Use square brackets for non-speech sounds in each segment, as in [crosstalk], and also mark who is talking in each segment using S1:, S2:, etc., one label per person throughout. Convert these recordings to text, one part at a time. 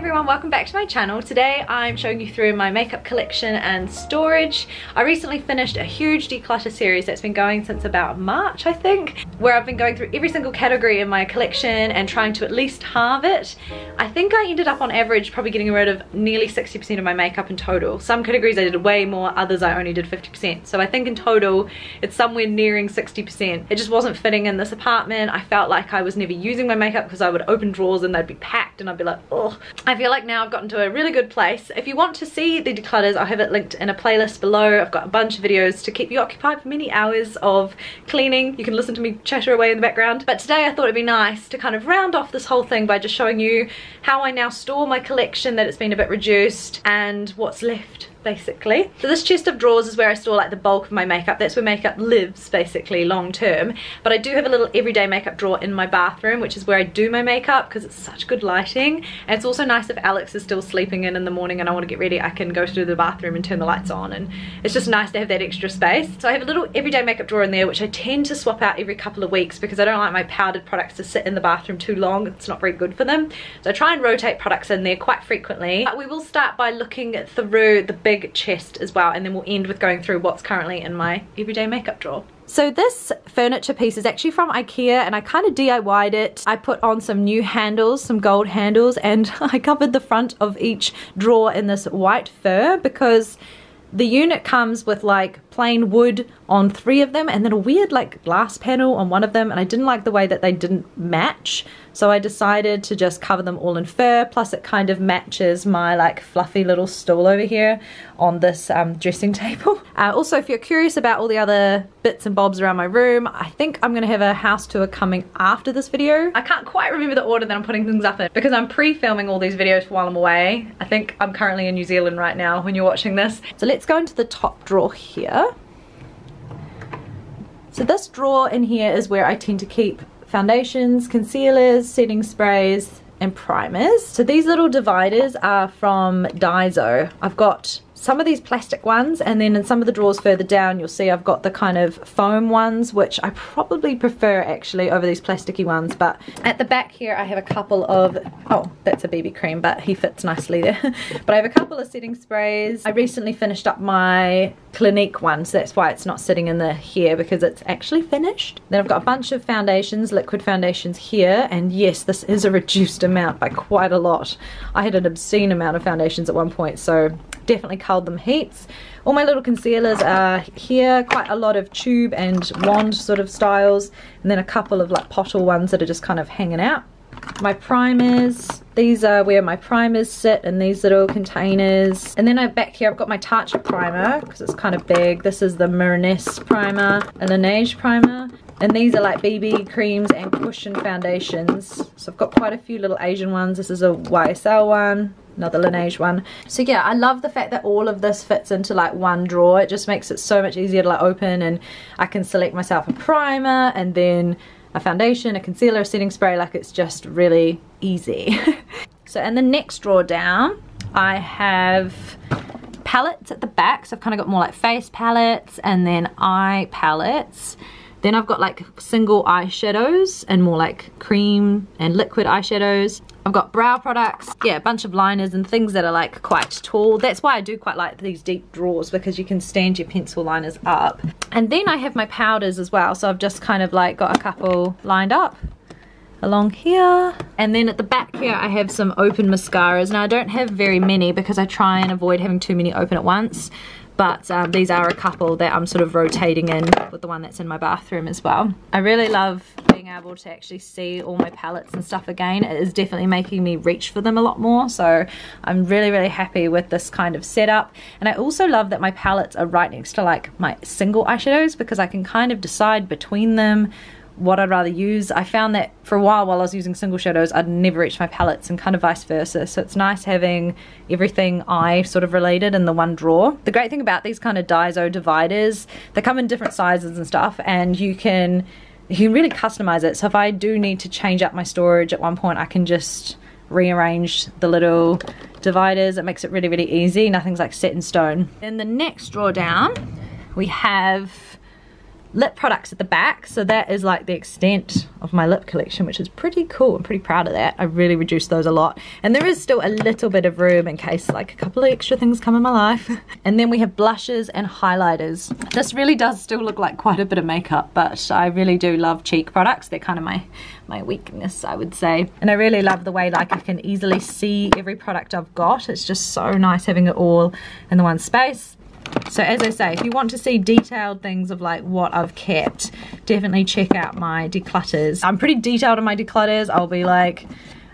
S1: everyone, welcome back to my channel. Today I'm showing you through my makeup collection and storage. I recently finished a huge declutter series that's been going since about March I think, where I've been going through every single category in my collection and trying to at least halve it. I think I ended up on average probably getting rid of nearly 60% of my makeup in total. Some categories I did way more, others I only did 50%. So I think in total it's somewhere nearing 60%. It just wasn't fitting in this apartment. I felt like I was never using my makeup because I would open drawers and they'd be packed and I'd be like, oh. I feel like now I've gotten to a really good place. If you want to see the declutters, I'll have it linked in a playlist below. I've got a bunch of videos to keep you occupied for many hours of cleaning. You can listen to me chatter away in the background. But today I thought it'd be nice to kind of round off this whole thing by just showing you how I now store my collection that it's been a bit reduced and what's left basically. So this chest of drawers is where I store like the bulk of my makeup. That's where makeup lives basically long term. But I do have a little everyday makeup drawer in my bathroom which is where I do my makeup because it's such good lighting. And it's also nice if Alex is still sleeping in in the morning and I want to get ready I can go to the bathroom and turn the lights on and it's just nice to have that extra space. So I have a little everyday makeup drawer in there which I tend to swap out every couple of weeks because I don't like my powdered products to sit in the bathroom too long. It's not very good for them. So I try and rotate products in there quite frequently. But we will start by looking through the big chest as well and then we'll end with going through what's currently in my everyday makeup drawer. So this furniture piece is actually from Ikea and I kind of DIY'd it. I put on some new handles, some gold handles and [laughs] I covered the front of each drawer in this white fur because the unit comes with like plain wood on three of them and then a weird like glass panel on one of them and I didn't like the way that they didn't match so I decided to just cover them all in fur plus it kind of matches my like fluffy little stool over here on this um, dressing [laughs] table. Uh, also if you're curious about all the other bits and bobs around my room I think I'm gonna have a house tour coming after this video. I can't quite remember the order that I'm putting things up in because I'm pre-filming all these videos while I'm away. I think I'm currently in New Zealand right now when you're watching this. So let's go into the top drawer here. So this drawer in here is where I tend to keep foundations, concealers, setting sprays, and primers. So these little dividers are from Daiso. I've got some of these plastic ones and then in some of the drawers further down you'll see I've got the kind of foam ones which I probably prefer actually over these plasticky ones but at the back here I have a couple of oh that's a BB cream but he fits nicely there. [laughs] But I have a couple of setting sprays. I recently finished up my Clinique one so that's why it's not sitting in the here because it's actually finished. Then I've got a bunch of foundations liquid foundations here and yes this is a reduced amount by quite a lot. I had an obscene amount of foundations at one point so definitely culled them heaps. All my little concealers are here, quite a lot of tube and wand sort of styles, and then a couple of like pottle ones that are just kind of hanging out. My primers, these are where my primers sit in these little containers. And then I back here I've got my Tatcha primer because it's kind of big. This is the Milanese primer, a Laneige primer. And these are like BB creams and cushion foundations. So I've got quite a few little Asian ones. This is a YSL one, another Laneige one. So yeah, I love the fact that all of this fits into like one drawer. It just makes it so much easier to like open and I can select myself a primer and then a foundation, a concealer, a setting spray, like it's just really easy. [laughs] so in the next drawer down, I have palettes at the back. So I've kind of got more like face palettes and then eye palettes. Then I've got like single eyeshadows and more like cream and liquid eyeshadows. I've got brow products, yeah, a bunch of liners and things that are like quite tall. That's why I do quite like these deep drawers because you can stand your pencil liners up. And then I have my powders as well. So I've just kind of like got a couple lined up along here and then at the back here I have some open mascaras now I don't have very many because I try and avoid having too many open at once but um, these are a couple that I'm sort of rotating in with the one that's in my bathroom as well. I really love being able to actually see all my palettes and stuff again. It is definitely making me reach for them a lot more so I'm really really happy with this kind of setup and I also love that my palettes are right next to like my single eyeshadows because I can kind of decide between them what I'd rather use. I found that for a while while I was using single shadows, I'd never reach my palettes and kind of vice versa. So it's nice having everything eye sort of related in the one drawer. The great thing about these kind of Daiso dividers, they come in different sizes and stuff and you can, you can really customize it. So if I do need to change up my storage at one point, I can just rearrange the little dividers. It makes it really, really easy. Nothing's like set in stone. In the next drawer down, we have lip products at the back. So that is like the extent of my lip collection, which is pretty cool. I'm pretty proud of that. I really reduced those a lot. And there is still a little bit of room in case like a couple of extra things come in my life. [laughs] and then we have blushes and highlighters. This really does still look like quite a bit of makeup, but I really do love cheek products. They're kind of my, my weakness, I would say. And I really love the way like I can easily see every product I've got. It's just so nice having it all in the one space. So as I say, if you want to see detailed things of like what I've kept, definitely check out my declutters. I'm pretty detailed in my declutters. I'll be like,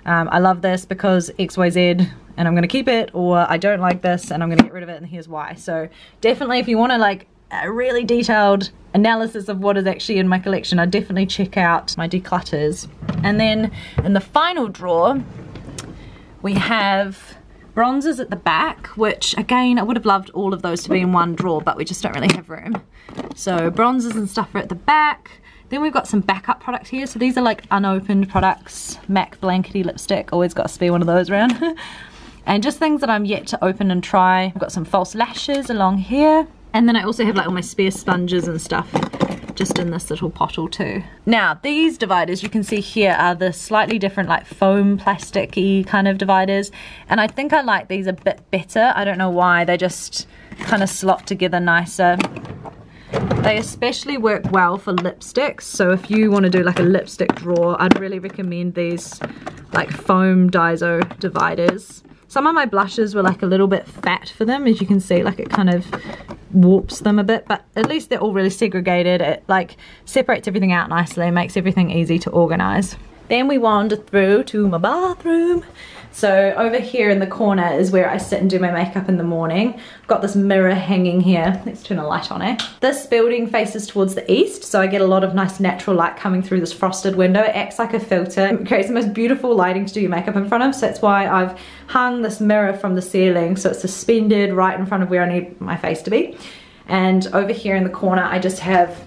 S1: um, I love this because XYZ and I'm going to keep it or I don't like this and I'm going to get rid of it and here's why. So definitely if you want to like a really detailed analysis of what is actually in my collection, I definitely check out my declutters. And then in the final drawer, we have bronzers at the back, which again, I would have loved all of those to be in one drawer, but we just don't really have room. So bronzers and stuff are at the back. Then we've got some backup products here. So these are like unopened products. MAC Blankety lipstick, always got to be one of those around. [laughs] and just things that I'm yet to open and try. I've got some false lashes along here. And then I also have like all my spare sponges and stuff just in this little bottle too. Now these dividers you can see here are the slightly different like foam plasticky kind of dividers and I think I like these a bit better. I don't know why they just kind of slot together nicer. They especially work well for lipsticks so if you want to do like a lipstick drawer I'd really recommend these like foam Daiso dividers. Some of my blushes were like a little bit fat for them as you can see like it kind of warps them a bit but at least they're all really segregated. It like separates everything out nicely makes everything easy to organize then we wander through to my bathroom so over here in the corner is where I sit and do my makeup in the morning. I've got this mirror hanging here. Let's turn a light on it. This building faces towards the east, so I get a lot of nice natural light coming through this frosted window. It acts like a filter. It creates the most beautiful lighting to do your makeup in front of, so that's why I've hung this mirror from the ceiling so it's suspended right in front of where I need my face to be. And over here in the corner, I just have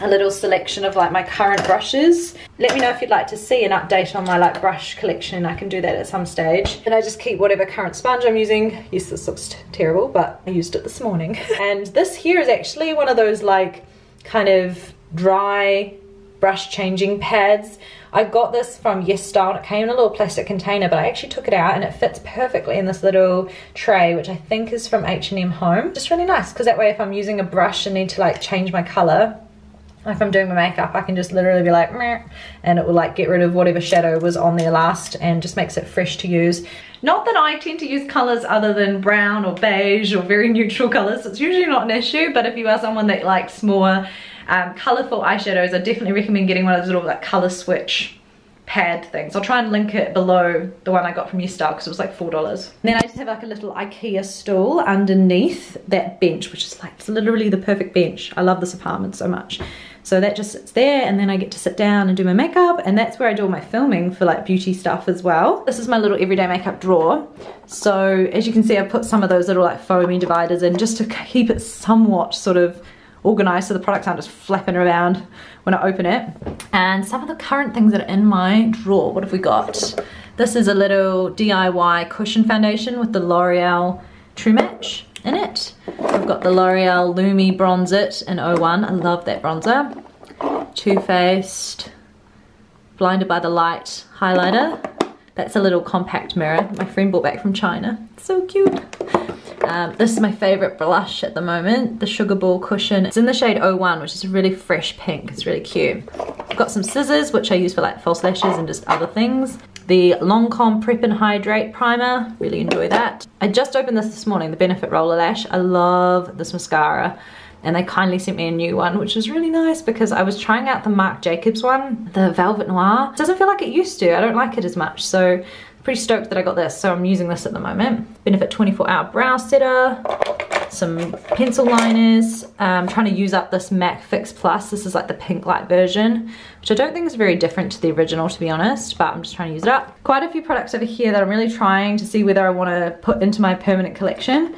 S1: a little selection of like my current brushes. Let me know if you'd like to see an update on my like brush collection. I can do that at some stage. And I just keep whatever current sponge I'm using. Yes, this looks terrible, but I used it this morning. [laughs] and this here is actually one of those like kind of dry brush changing pads. I got this from YesStyle it came in a little plastic container but I actually took it out and it fits perfectly in this little tray which I think is from H&M Home. Just really nice because that way if I'm using a brush and need to like change my colour if I'm doing my makeup, I can just literally be like, and it will like get rid of whatever shadow was on there last and just makes it fresh to use. Not that I tend to use colors other than brown or beige or very [laughs] neutral colors. It's usually not an issue, but if you are someone that likes more um, colorful eyeshadows, I definitely recommend getting one of those little like color switch pad things. I'll try and link it below the one I got from YesStyle because it was like $4. then I just have like a little Ikea stool underneath that bench, which is like it's literally the perfect bench. I love this apartment so much. So that just sits there and then I get to sit down and do my makeup and that's where I do all my filming for like beauty stuff as well. This is my little everyday makeup drawer. So as you can see, I've put some of those little like foamy dividers in just to keep it somewhat sort of organized so the products aren't just flapping around when I open it. And some of the current things that are in my drawer, what have we got? This is a little DIY cushion foundation with the L'Oreal True Match in it. I've got the L'Oreal Lumi Bronze It in 01. I love that bronzer. Too Faced Blinded by the Light highlighter. That's a little compact mirror my friend bought back from China. so cute. Um, this is my favorite blush at the moment, the Sugar Ball Cushion. It's in the shade 01, which is a really fresh pink. It's really cute. I've got some scissors, which I use for like false lashes and just other things. The Lancome Prep and Hydrate Primer, really enjoy that. I just opened this this morning, the Benefit Roller Lash. I love this mascara. And they kindly sent me a new one which was really nice because I was trying out the Marc Jacobs one the Velvet Noir. It doesn't feel like it used to. I don't like it as much. So pretty stoked that I got this, so I'm using this at the moment. Benefit 24 Hour Brow Setter, some pencil liners. I'm trying to use up this MAC Fix Plus. This is like the pink light version, which I don't think is very different to the original, to be honest, but I'm just trying to use it up. Quite a few products over here that I'm really trying to see whether I want to put into my permanent collection.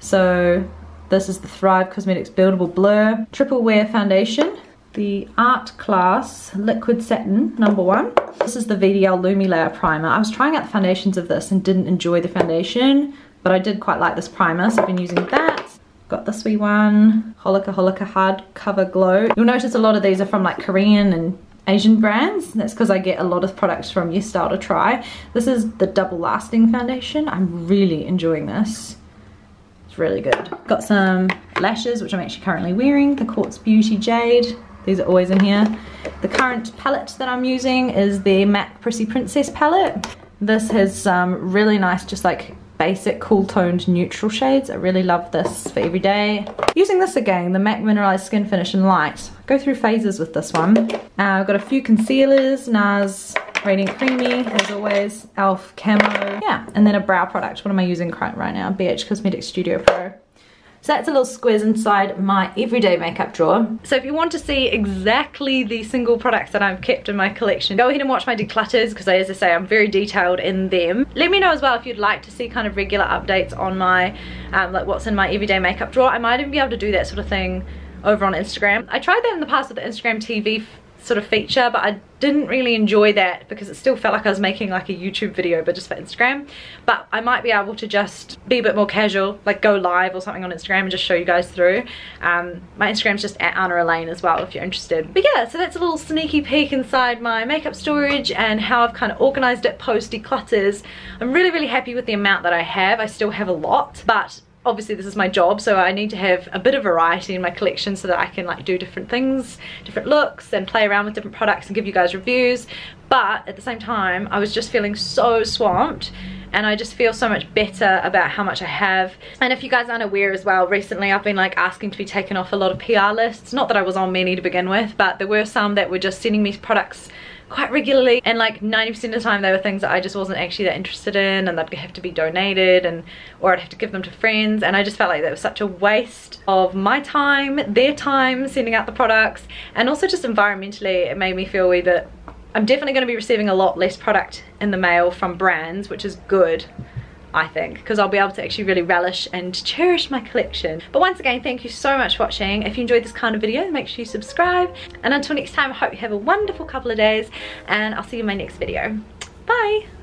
S1: So this is the Thrive Cosmetics Buildable Blur Triple Wear Foundation the Art Class Liquid Satin number one. This is the VDL Lumi Layer Primer. I was trying out the foundations of this and didn't enjoy the foundation, but I did quite like this primer, so I've been using that. got this wee one, Holika Holika Hard Cover Glow. You'll notice a lot of these are from like Korean and Asian brands. That's because I get a lot of products from YesStyle to try. This is the Double Lasting Foundation. I'm really enjoying this. It's really good. Got some lashes, which I'm actually currently wearing. The Quartz Beauty Jade. These are always in here. The current palette that I'm using is the MAC Prissy Princess palette. This has some really nice, just like basic cool toned neutral shades. I really love this for every day. Using this again, the MAC Mineralized Skin Finish in Light. Go through phases with this one. Uh, I've got a few concealers, NARS Radiant Creamy, as always, e.l.f. Camo. Yeah, and then a brow product. What am I using right now? BH Cosmetics Studio Pro. So that's a little squiz inside my everyday makeup drawer. So if you want to see exactly the single products that I've kept in my collection, go ahead and watch my declutters because as I say, I'm very detailed in them. Let me know as well if you'd like to see kind of regular updates on my, um, like what's in my everyday makeup drawer. I might even be able to do that sort of thing over on Instagram. I tried that in the past with the Instagram TV sort of feature but I didn't really enjoy that because it still felt like I was making like a YouTube video but just for Instagram. But I might be able to just be a bit more casual like go live or something on Instagram and just show you guys through. Um, my Instagram's just at Arna Alayne as well if you're interested. But yeah so that's a little sneaky peek inside my makeup storage and how I've kind of organized it post declutters I'm really really happy with the amount that I have. I still have a lot but obviously this is my job so I need to have a bit of variety in my collection so that I can like do different things different looks and play around with different products and give you guys reviews. But at the same time I was just feeling so swamped and I just feel so much better about how much I have. And if you guys aren't aware as well recently I've been like asking to be taken off a lot of PR lists. Not that I was on many to begin with but there were some that were just sending me products quite regularly and like 90% of the time they were things that I just wasn't actually that interested in and they'd have to be donated and or I'd have to give them to friends and I just felt like that was such a waste of my time, their time sending out the products and also just environmentally it made me feel wee I'm definitely going to be receiving a lot less product in the mail from brands which is good I think, because I'll be able to actually really relish and cherish my collection. But once again, thank you so much for watching. If you enjoyed this kind of video, make sure you subscribe. And until next time, I hope you have a wonderful couple of days, and I'll see you in my next video. Bye!